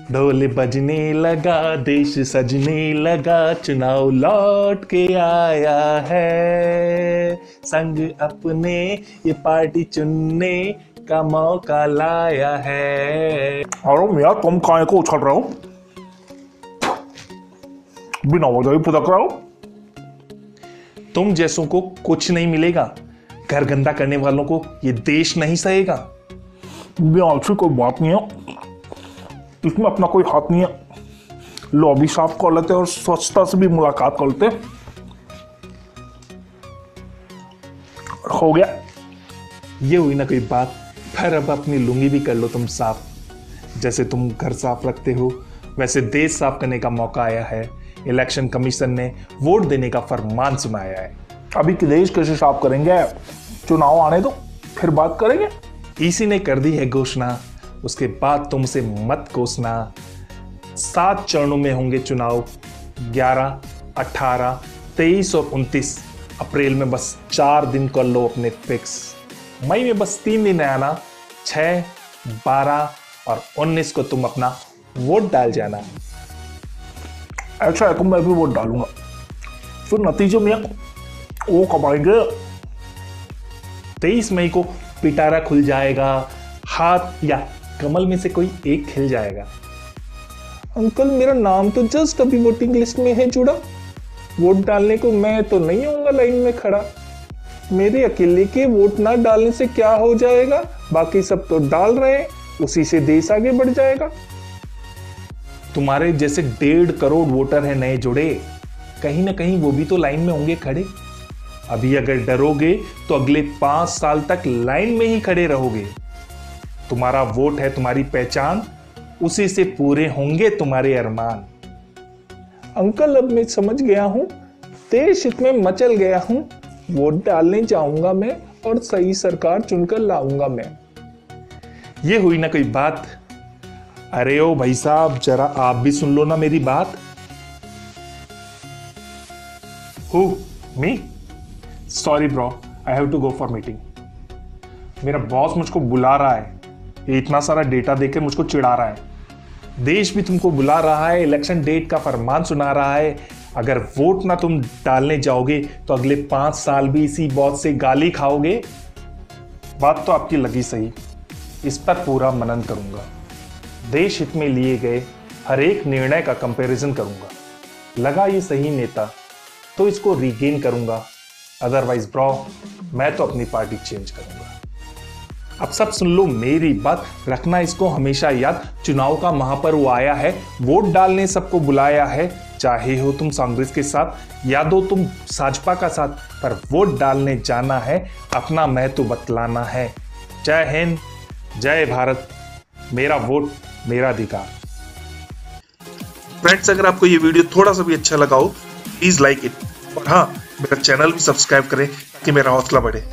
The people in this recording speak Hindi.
ढोल बजने लगा देश सजने लगा चुनाव लौट के आया है। संग अपने ये पार्टी चुनने का मौका लाया है। अरे मियाँ तुम काय को उछल रहे हो? बिना वजह ही फुदक रहे हो? तुम जैसों को कुछ नहीं मिलेगा। घर गंदा करने वालों को ये देश नहीं सहेगा। मियाँ अच्छी कोई बात नहीं है। इसमें अपना कोई हाथ नहीं है। लॉबी साफ़ कर लेते हैं और स्वच्छता से भी मुलाकात कर लेते हो। गया। ये हुई ना कोई बात, फिर अब अपनी लुंगी भी कर लो तुम साफ़। जैसे तुम घर साफ़ रखते हो, वैसे देश साफ़ करने का मौका आया है। इलेक्शन कमीशन ने वोट देने का फरमान सुनाया है। अभी देश कैसे साफ़ करेंगे? चुनाव आने दो, फिर बात करेंगे। इसी ने कर दी है घोषणा। उसके बाद तुमसे मत कोसना। सात चरणों में होंगे चुनाव। 11, 18, 23 और 29 अप्रैल में बस चार दिन कर लो अपने फिक्स। मई में बस तीन दिन आना 6, 12 और 19 को तुम अपना वोट डाल जाना। अच्छा है तो मैं भी वोट डालूँगा। फिर नतीजे में वो कब आएँगे तेईस मई को पिटारा खुल जाएगा। हाथ या कमल में से कोई एक खिल जाएगा। अंकल मेरा नाम तो जस्ट अभी वोटिंग लिस्ट में है जुड़ा। वोट डालने को मैं तो नहीं आऊँगा लाइन में खड़ा। मेरे अकेले के वोट ना डालने से क्या हो जाएगा? बाकी सब तो डाल रहे हैं उसी से देश आगे बढ़ जाएगा। तुम्हारे जैसे डेढ़ करोड़ वोटर हैं नए जुड़े। कहीं ना कहीं वो भी तो लाइन में होंगे खड़े। अभी अगर डरोगे तो अगले पाँच साल तक लाइन में ही खड़े रहोगे। तुम्हारा वोट है, तुम्हारी पहचान, उसी से पूरे होंगे तुम्हारे अरमान। अंकल, अब मैं समझ गया हूँ, देश हित में मचल गया हूँ, वोट डालने जाऊँगा मैं और सही सरकार चुनकर लाऊँगा मैं। ये हुई ना कोई बात? अरे ओ भाई साहब, जरा आप भी सुन लो ना मेरी बात। हु मी sorry bro I have to go for meeting मेरा बॉस मुझको बुला रहा है। ये इतना सारा डेटा देकर मुझको चिढ़ा रहा है। देश भी तुमको बुला रहा है इलेक्शन डेट का फरमान सुना रहा है। अगर वोट ना तुम डालने जाओगे तो अगले पाँच साल भी इसी बॉस से गाली खाओगे। बात तो आपकी लगी सही। इस पर पूरा मनन करूँगा। देश हित में लिए गए हर एक निर्णय का कंपैरिजन करूँगा। लगा ये सही नेता तो इसको रिगेन करूँगा। अदरवाइज़ ब्रॉ मैं तो अपनी पार्टी चेंज करूँगा। अब सब सुन लो मेरी बात। रखना इसको हमेशा याद। चुनाव का महापर्व आया है। वोट डालने सबको बुलाया है। चाहे हो तुम कांग्रेस के साथ, या दो तुम साजपा का साथ, पर वोट डालने जाना है। अपना महत्व बतलाना है। जय हिंद, जय भारत। मेरा वोट, मेरा अधिकार। फ्रेंड्स अगर आपको ये वीडियो थोड़ा सा भी अच्छा लगा हो प्लीज़ लाइक इट और हाँ मेरा चैनल भी सब्सक्राइब करें कि मेरा हौसला बढ़े।